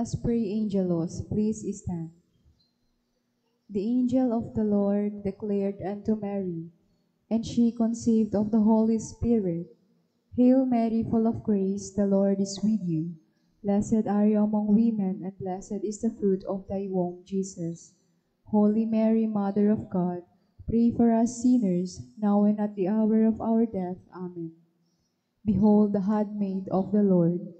Us pray, Angelos. Please stand. The angel of the Lord declared unto Mary, and she conceived of the Holy Spirit. Hail Mary, full of grace, the Lord is with you. Blessed are you among women, and blessed is the fruit of thy womb, Jesus. Holy Mary, Mother of God, pray for us sinners, now and at the hour of our death. Amen. Behold the handmaid of the Lord.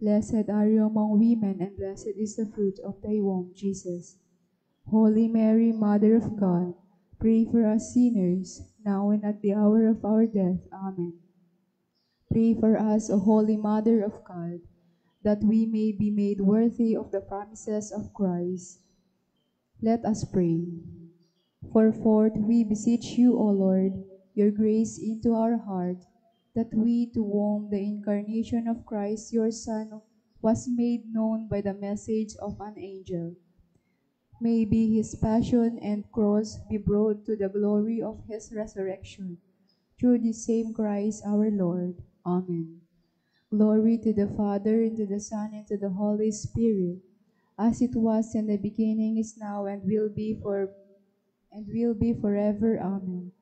Blessed are you among women, and blessed is the fruit of thy womb, Jesus. Holy Mary, Mother of God, pray for us sinners, now and at the hour of our death. Amen. Pray for us, O Holy Mother of God, that we may be made worthy of the promises of Christ. Let us pray. For forth we beseech you, O Lord, your grace into our heart, that we to whom the incarnation of Christ your Son was made known by the message of an angel. May be his passion and cross be brought to the glory of his resurrection. Through the same Christ our Lord. Amen. Glory to the Father, and to the Son, and to the Holy Spirit, as it was in the beginning, is now, and will be for and will be forever. Amen.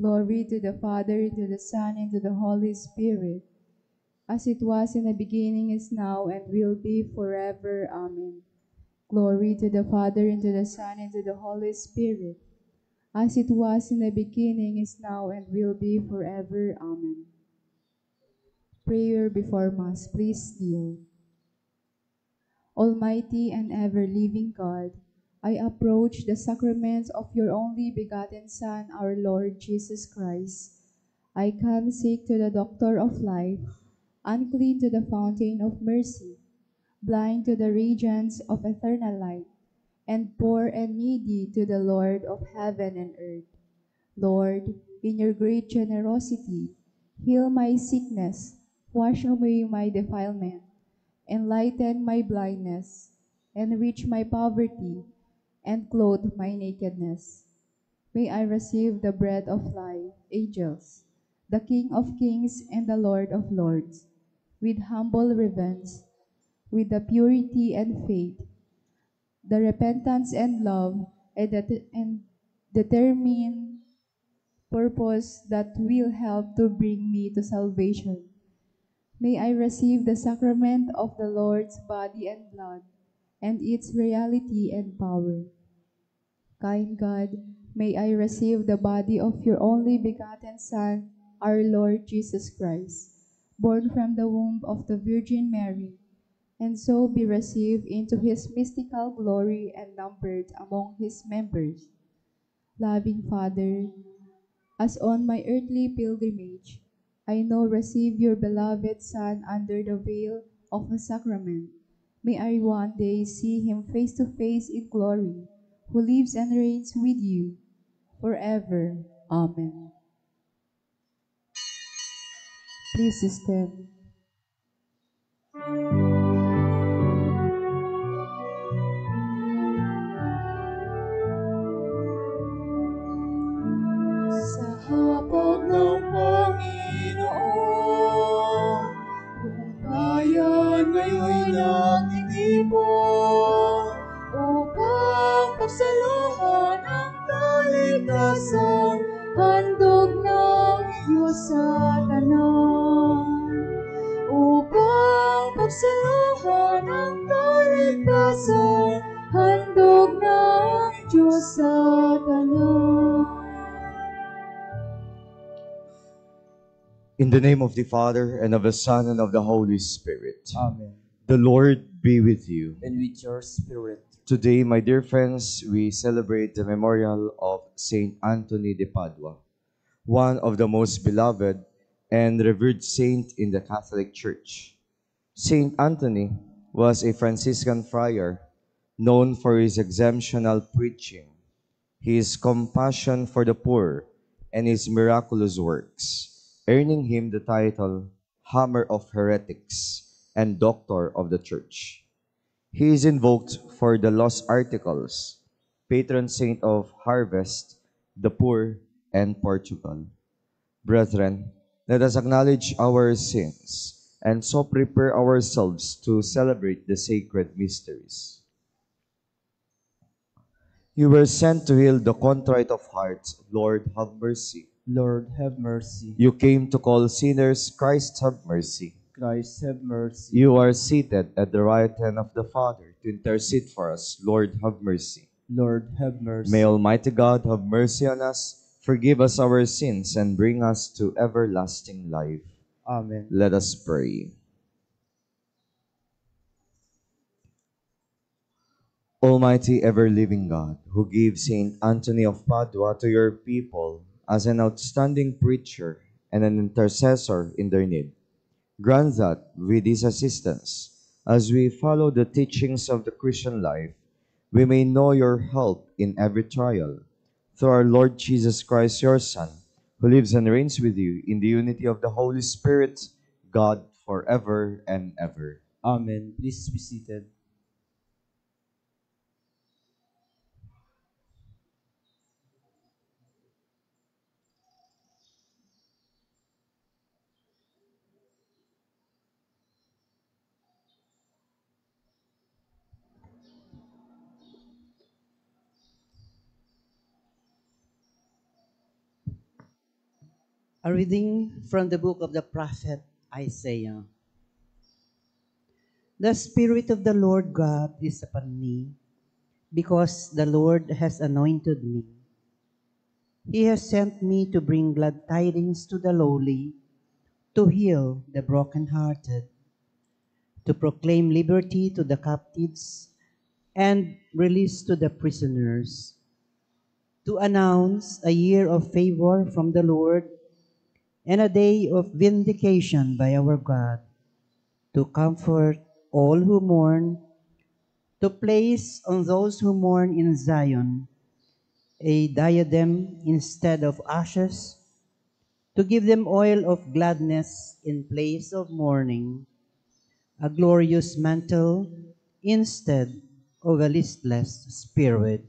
Glory to the Father, to the Son, and to the Holy Spirit, as it was in the beginning, is now, and will be forever. Amen. Glory to the Father, and to the Son, and to the Holy Spirit, as it was in the beginning, is now, and will be forever. Amen. Prayer before Mass. Please kneel. Almighty and ever-living God, I approach the sacraments of your only begotten Son, our Lord Jesus Christ. I come sick to the Doctor of life, unclean to the fountain of mercy, blind to the regions of eternal light, and poor and needy to the Lord of heaven and earth. Lord, in your great generosity, heal my sickness, wash away my defilement, enlighten my blindness, enrich my poverty, and clothe my nakedness. May I receive the bread of life, angels, the King of kings and the Lord of lords, with humble reverence, with the purity and faith, the repentance and love, and, the, and determined purpose that will help to bring me to salvation. May I receive the sacrament of the Lord's body and blood, and its reality and power. Kind God, may I receive the body of your only begotten Son, our Lord Jesus Christ, born from the womb of the Virgin Mary, and so be received into his mystical glory and numbered among his members. Loving Father, as on my earthly pilgrimage, I now receive your beloved Son under the veil of a sacrament. May I one day see him face to face in glory, who lives and reigns with you forever. Amen. Please stand. In the name of the Father, and of the Son, and of the Holy Spirit. Amen. The Lord be with you. And with your spirit. Today, my dear friends, we celebrate the memorial of Saint Anthony de Padua, one of the most beloved and revered saint in the Catholic Church. Saint Anthony was a Franciscan friar known for his exemptional preaching, his compassion for the poor, and his miraculous works, earning him the title Hammer of Heretics and Doctor of the Church. He is invoked for the lost articles, patron saint of harvest, the poor, and Portugal. Brethren, let us acknowledge our sins and so prepare ourselves to celebrate the sacred mysteries. You were sent to heal the contrite of heart. Lord, have mercy. Lord, have mercy. You came to call sinners. Christ, have mercy. Christ, have mercy. You are seated at the right hand of the Father to intercede for us. Lord, have mercy. Lord, have mercy. May Almighty God have mercy on us, forgive us our sins, and bring us to everlasting life. Amen. Let us pray. Almighty ever-living God, who gave Saint Anthony of Padua to your people as an outstanding preacher and an intercessor in their need, grant that with his assistance, as we follow the teachings of the Christian life, we may know your help in every trial. Through our Lord Jesus Christ, your Son, who lives and reigns with you in the unity of the Holy Spirit, God, forever and ever. Amen. Please be seated. A reading from the book of the prophet Isaiah. The Spirit of the Lord God is upon me, because the Lord has anointed me. He has sent me to bring glad tidings to the lowly, to heal the brokenhearted, to proclaim liberty to the captives, and release to the prisoners, to announce a year of favor from the Lord and a day of vindication by our God, to comfort all who mourn, to place on those who mourn in Zion a diadem instead of ashes, to give them oil of gladness in place of mourning, a glorious mantle instead of a listless spirit.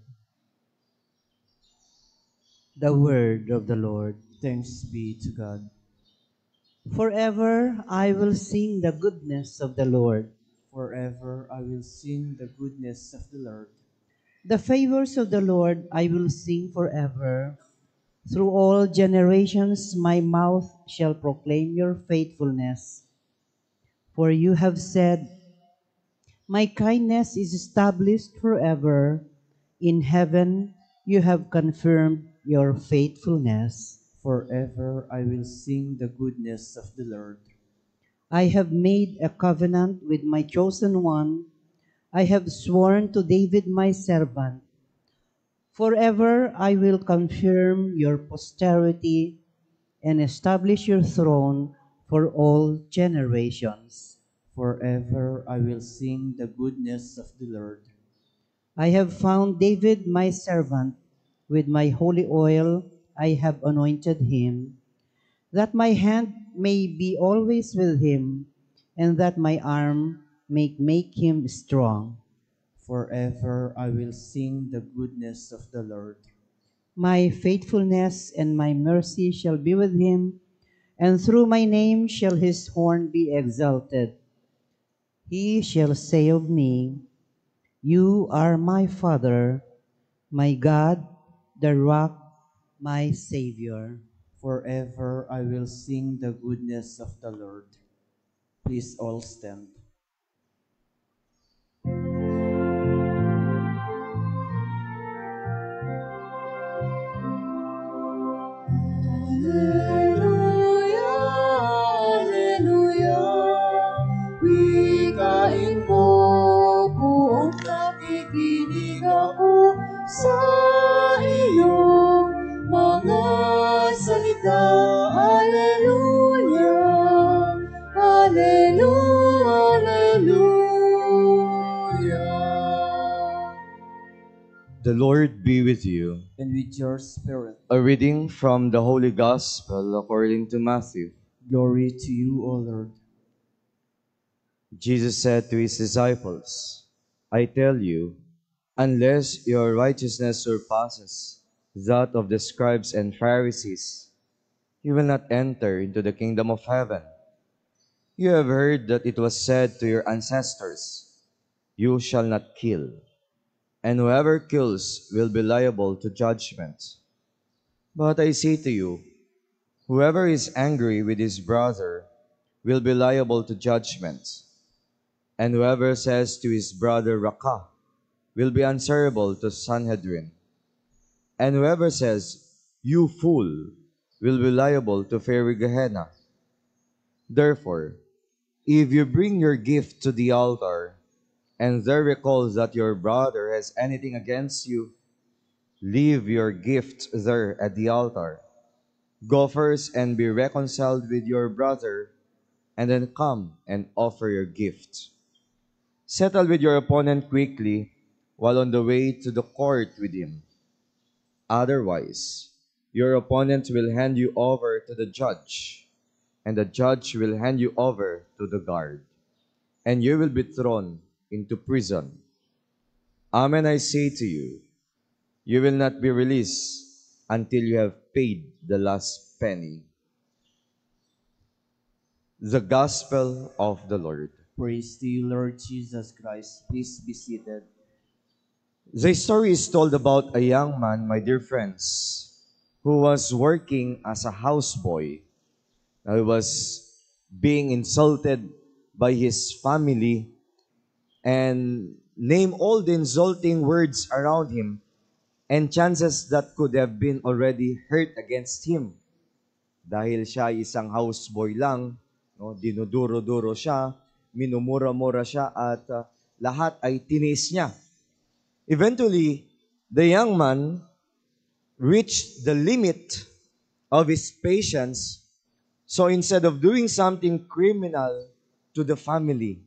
The word of the Lord. Thanks be to God. Forever I will sing the goodness of the Lord. Forever I will sing the goodness of the Lord. The favors of the Lord I will sing forever. Through all generations my mouth shall proclaim your faithfulness. For you have said, My kindness is established forever. In heaven you have confirmed your faithfulness. Forever I will sing the goodness of the Lord. I have made a covenant with my chosen one. I have sworn to David my servant. Forever I will confirm your posterity and establish your throne for all generations. Forever I will sing the goodness of the Lord. I have found David my servant. With my holy oil I have anointed him, that my hand may be always with him, and that my arm may make him strong. Forever I will sing the goodness of the Lord. My faithfulness and my mercy shall be with him, and through my name shall his horn be exalted. He shall say of me, You are my Father, my God, the rock, my Savior. Forever I will sing the goodness of the Lord. Please all stand. The Lord be with you. and with your spirit. A reading from the Holy Gospel according to Matthew. Glory to you, O Lord. Jesus said to his disciples, I tell you, unless your righteousness surpasses that of the scribes and Pharisees, you will not enter into the kingdom of heaven. You have heard that it was said to your ancestors, You shall not kill, and whoever kills will be liable to judgment. But I say to you, whoever is angry with his brother will be liable to judgment. And whoever says to his brother Raka will be answerable to Sanhedrin. And whoever says, You fool, will be liable to fiery Gehenna. Therefore, if you bring your gift to the altar, and there recalls that your brother has anything against you, leave your gift there at the altar. Go first and be reconciled with your brother, and then come and offer your gift. Settle with your opponent quickly while on the way to the court with him. Otherwise, your opponent will hand you over to the judge, and the judge will hand you over to the guard, and you will be thrown into prison. Amen, I say to you, you will not be released until you have paid the last penny. The Gospel of the Lord. Praise to you, Lord Jesus Christ. Please be seated. The story is told about a young man, my dear friends, who was working as a houseboy. Now, he was being insulted by his family and name all the insulting words around him and chances that could have been already hurt against him. Dahil siya isang houseboy lang, no, dinuduro-duro siya, minumura-mura siya at uh, lahat ay tinis niya. Eventually, the young man reached the limit of his patience. So instead of doing something criminal to the family,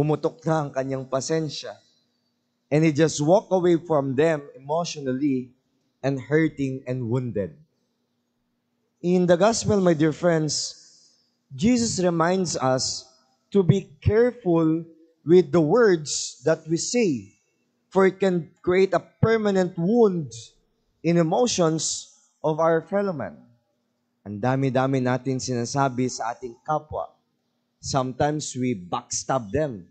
pumutok na ang kanyang pasensya. And he just walked away from them emotionally and hurting and wounded. In the gospel, my dear friends, Jesus reminds us to be careful with the words that we say, for it can create a permanent wound in emotions of our fellow man. Ang dami-dami natin sinasabi sa ating kapwa. Sometimes we backstab them.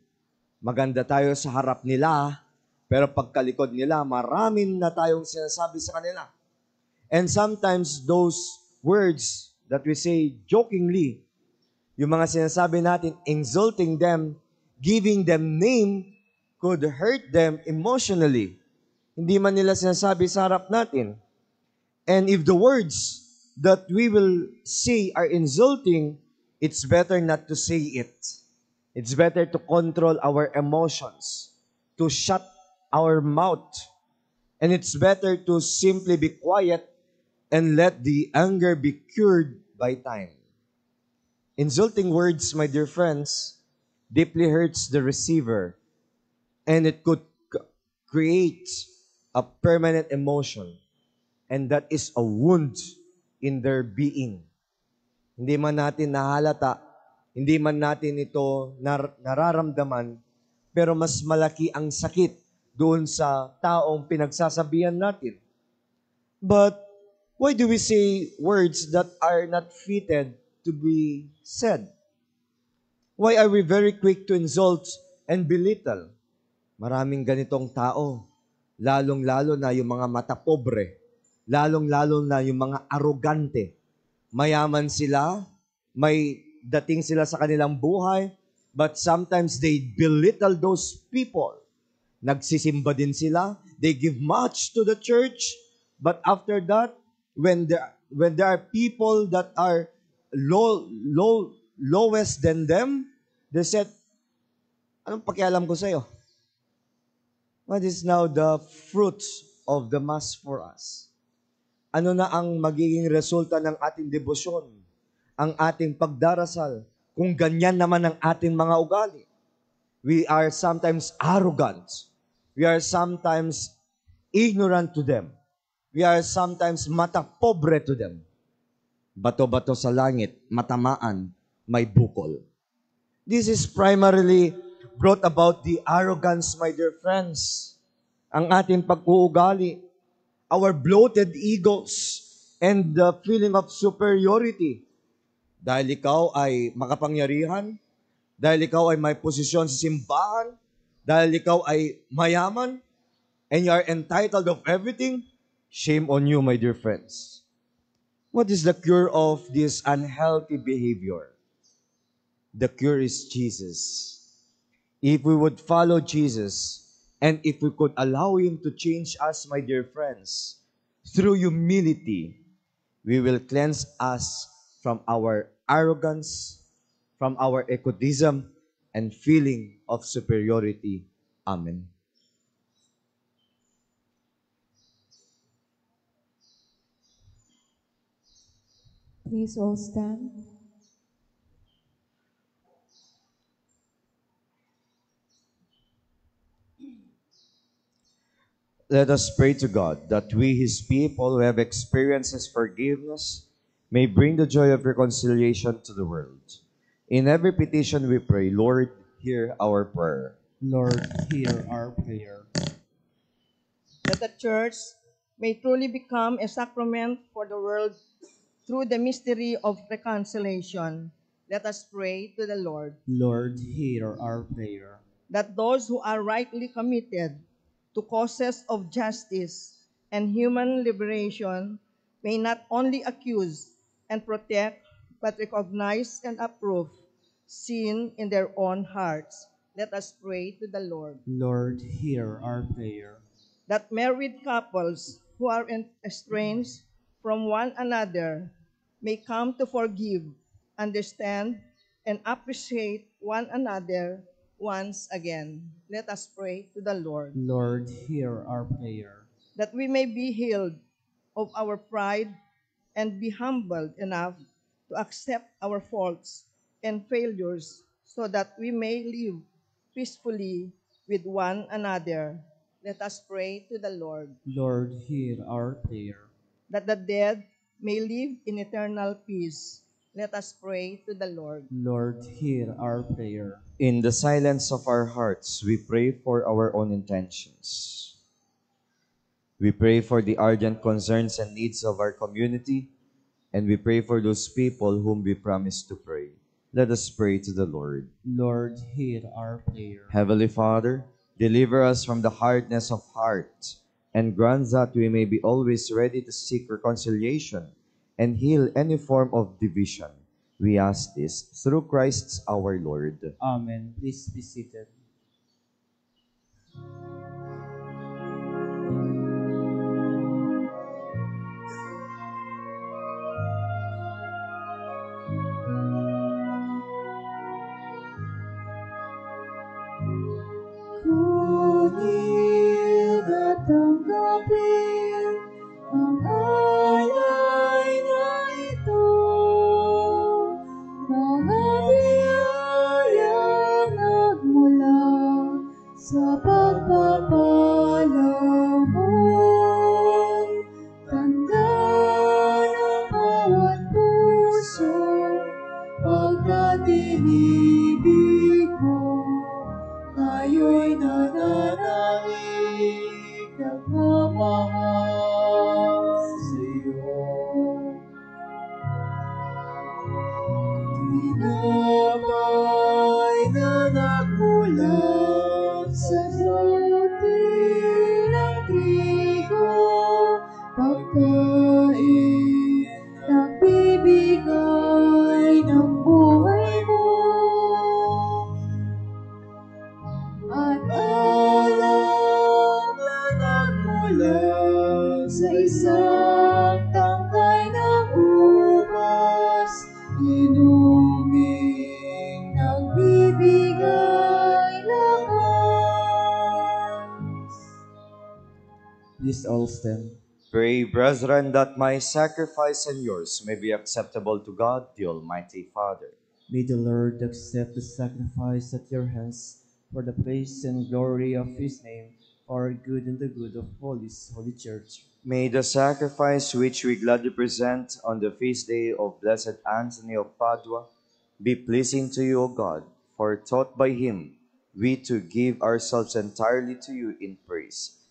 Maganda tayo sa harap nila, pero pagkalikod nila, maraming na tayong sinasabi sa kanila. And sometimes those words that we say jokingly, yung mga sinasabi natin, insulting them, giving them name, could hurt them emotionally. Hindi man nila sinasabi sa harap natin. And if the words that we will say are insulting, it's better not to say it. It's better to control our emotions, to shut our mouth. And it's better to simply be quiet and let the anger be cured by time. Insulting words, my dear friends, deeply hurts the receiver and it could create a permanent emotion and that is a wound in their being. Hindi man natin nahalata, hindi man natin ito nar- nararamdaman, pero mas malaki ang sakit doon sa taong pinagsasabihan natin. But why do we say words that are not fitted to be said? Why are we very quick to insult and belittle? Maraming ganitong tao, lalong-lalo na yung mga mata pobre, lalong-lalo na yung mga arogante. Mayaman sila, may dating sila sa kanilang buhay, but sometimes they belittle those people. Nagsisimba din sila, they give much to the church, but after that, when there, when there are people that are low, low, lowest than them, they said, anong pakialam ko sa'yo? What is now the fruit of the Mass for us? Ano na ang magiging resulta ng ating debosyon? Ang ating pagdarasal? Kung ganyan naman ang ating mga ugali. We are sometimes arrogant. We are sometimes ignorant to them. We are sometimes mata pobre to them. Bato-bato sa langit, matamaan, may bukol. This is primarily brought about the arrogance, my dear friends. Ang ating pag-uugali, our bloated egos, and the feeling of superiority. Dahil ikaw ay makapangyarihan, dahil ikaw ay may posisyon sa simbahan, dahil ikaw ay mayaman, and you are entitled of everything, shame on you, my dear friends. What is the cure of this unhealthy behavior? The cure is Jesus. If we would follow Jesus, and if we could allow Him to change us, my dear friends, through humility, we will cleanse us from our arrogance, from our egotism, and feeling of superiority. Amen. Please all stand. Let us pray to God that we, His people who have experienced His forgiveness, may bring the joy of reconciliation to the world. In every petition we pray, Lord, hear our prayer. Lord, hear our prayer. that the church may truly become a sacrament for the world through the mystery of reconciliation. Let us pray to the Lord Lord, hear our prayer. that those who are rightly committed to causes of justice and human liberation may not only accuse and protect, but recognize and approve sin in their own hearts. Let us pray to the Lord. Lord, hear our prayer. that married couples who are estranged from one another may come to forgive, understand, and appreciate one another once again. Let us pray to the Lord Lord, hear our prayer. that we may be healed of our pride and be humbled enough to accept our faults and failures so that we may live peacefully with one another. Let us pray to the Lord. Lord, hear our prayer. that the dead may live in eternal peace. Let us pray to the Lord. Lord, hear our prayer. In the silence of our hearts, we pray for our own intentions. We pray for the ardent concerns and needs of our community, and we pray for those people whom we promise to pray. Let us pray to the Lord. Lord, hear our prayer. Heavenly Father, deliver us from the hardness of heart, and grant that we may be always ready to seek reconciliation and heal any form of division. We ask this through Christ our Lord. Amen. Please be seated. That my sacrifice and yours may be acceptable to God, the Almighty Father. May the Lord accept the sacrifice at your hands for the praise and glory of his name, for our good and the good of all His holy church. May the sacrifice which we gladly present on the feast day of Blessed Anthony of Padua be pleasing to you, O God, for taught by him we to give ourselves entirely to you in praise,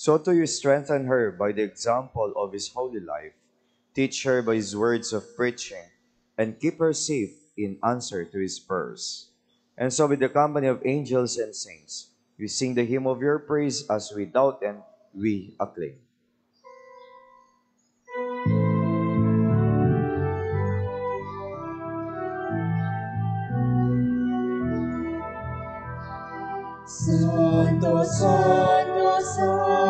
So do you strengthen her by the example of his holy life, teach her by his words of preaching, and keep her safe in answer to his prayers. And so, with the company of angels and saints, we sing the hymn of your praise as we doubt and we acclaim. Santo, Santo, Santo,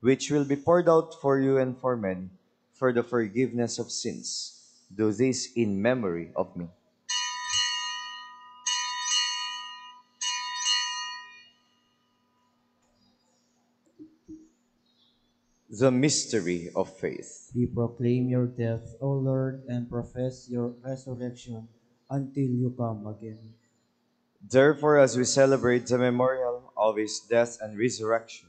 which will be poured out for you and for many for the forgiveness of sins. Do this in memory of me. The mystery of faith. We proclaim your death, O Lord, and profess your resurrection until you come again. Therefore, as we celebrate the memorial of his death and resurrection,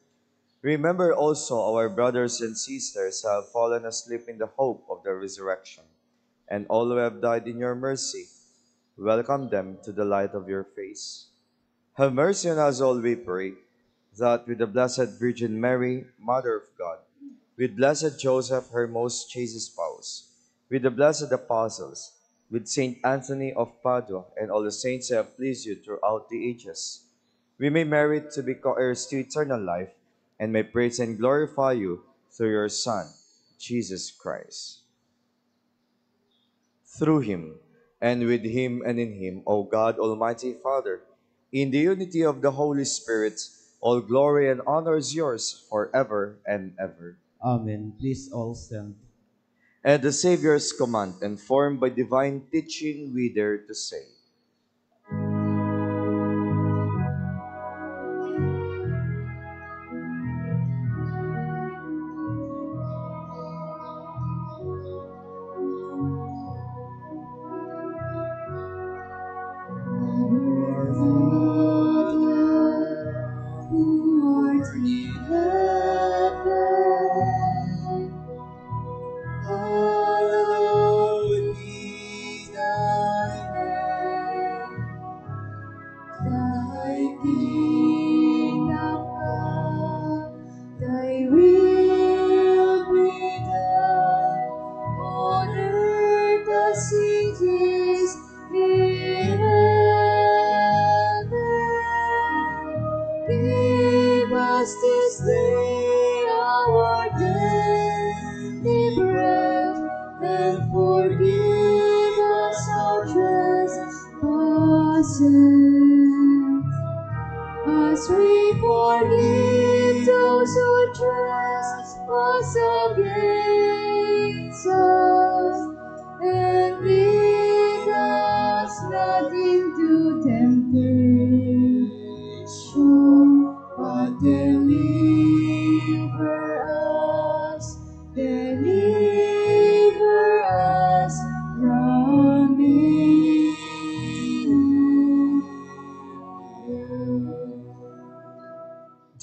Remember also our brothers and sisters who have fallen asleep in the hope of the resurrection, and all who have died in your mercy. Welcome them to the light of your face. Have mercy on us all, we pray, that with the Blessed Virgin Mary, Mother of God, with blessed Joseph, her most chaste spouse, with the blessed apostles, with Saint Anthony of Padua, and all the saints who have pleased you throughout the ages, we may merit to be co-heirs to eternal life, and may praise and glorify you through your Son, Jesus Christ. Through him, and with him, and in him, O God, Almighty Father, in the unity of the Holy Spirit, All glory and honor is yours forever and ever. Amen. Please all stand. At the Savior's command, and informed by divine teaching, we dare to say,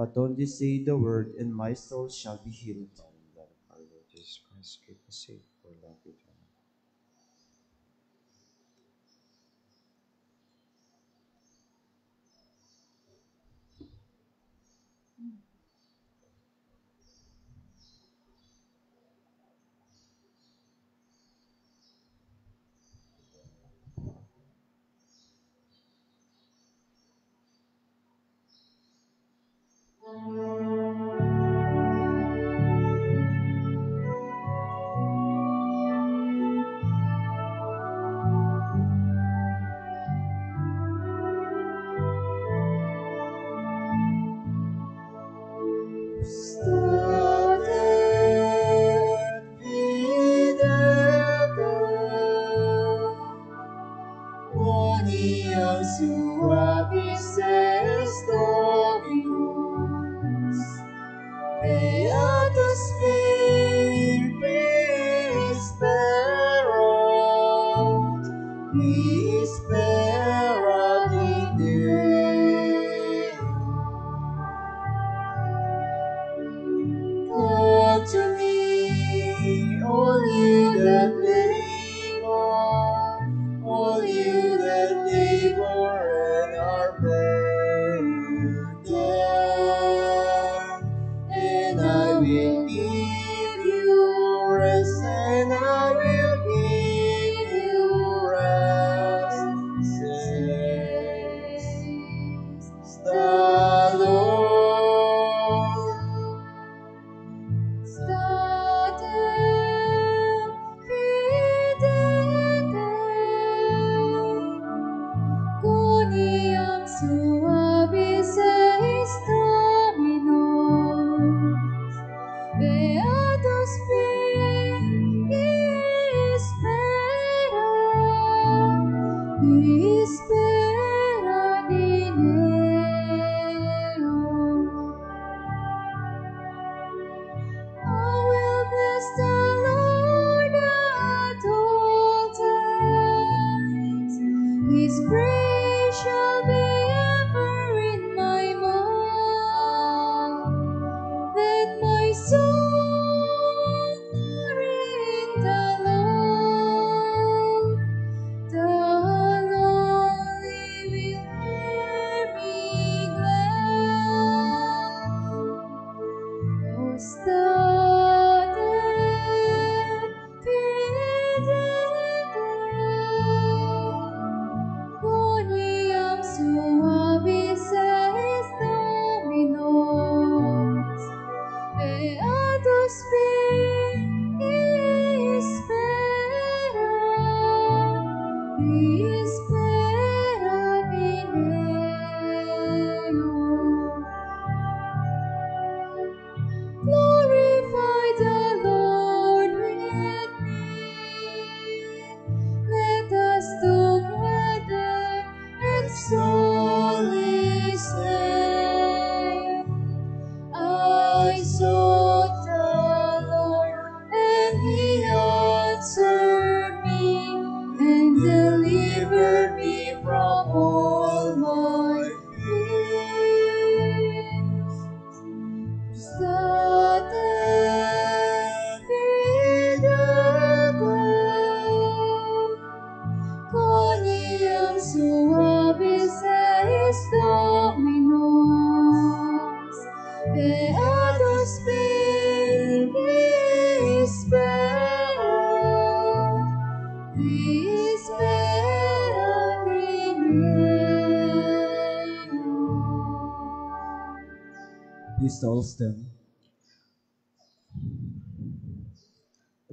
but only say the word, and my soul shall be healed.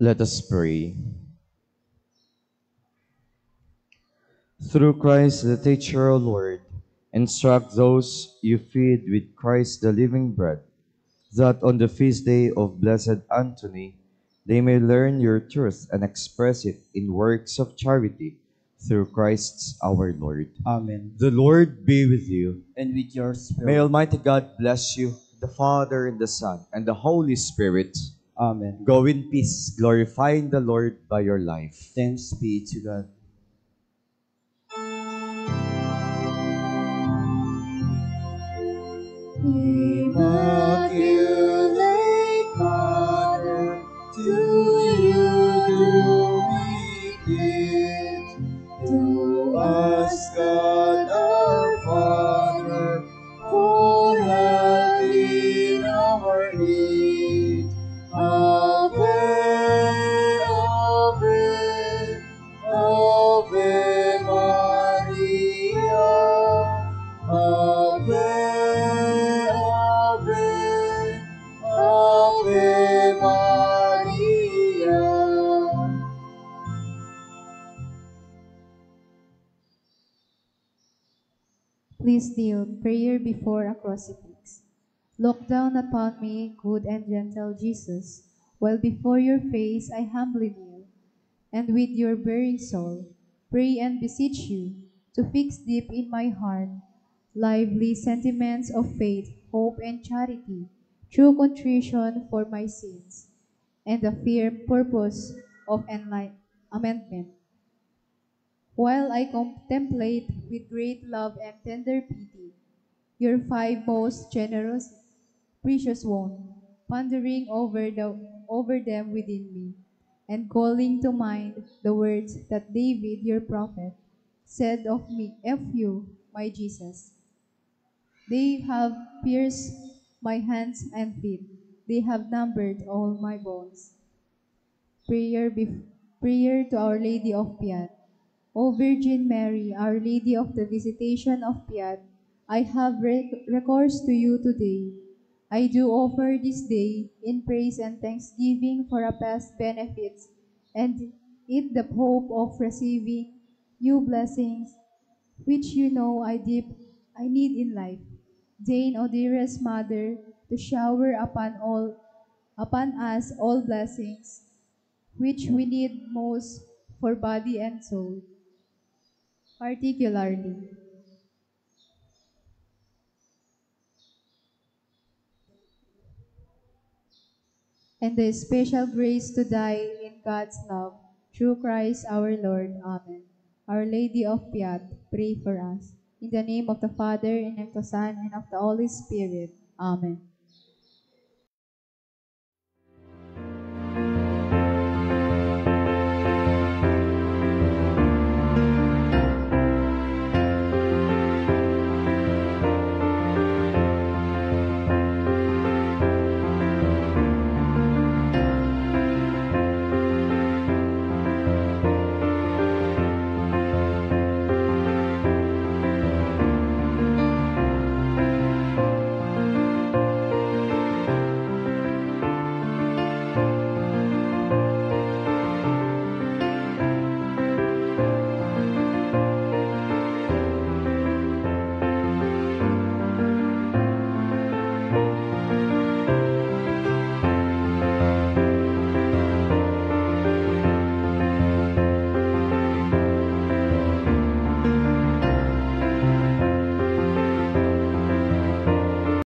Let us pray. Through Christ the teacher, O Lord, instruct those you feed with Christ the living bread, that on the feast day of Blessed Anthony they may learn your truth and express it in works of charity through Christ our Lord. Amen. The Lord be with you. And with your spirit. May Almighty God bless you, the Father and the Son and the Holy Spirit. Amen. Go in peace, glorifying the Lord by your life. Thanks be to God. Prayer before a crucifix. Look down upon me, good and gentle Jesus, while before your face I humbly kneel, and with your bearing soul, pray and beseech you to fix deep in my heart lively sentiments of faith, hope, and charity, true contrition for my sins, and the firm purpose of amendment. While I contemplate with great love and tender pity your five most generous, precious one, pondering over, the, over them within me, and calling to mind the words that David, your prophet, said of me, of you, my Jesus. They have pierced my hands and feet. They have numbered all my bones. Prayer, bef- prayer to Our Lady of Piat. O Virgin Mary, Our Lady of the Visitation of Piat, I have recourse to you today. I do offer this day in praise and thanksgiving for our past benefits and in the hope of receiving new blessings, which you know I deep I need in life. Deign, O dearest Mother, to shower upon all upon us all blessings which we need most for body and soul. Particularly, and the special grace to die in God's love through Christ our Lord. Amen. Our Lady of Piat, pray for us. In the name of the Father, and of the Son, and of the Holy Spirit. Amen.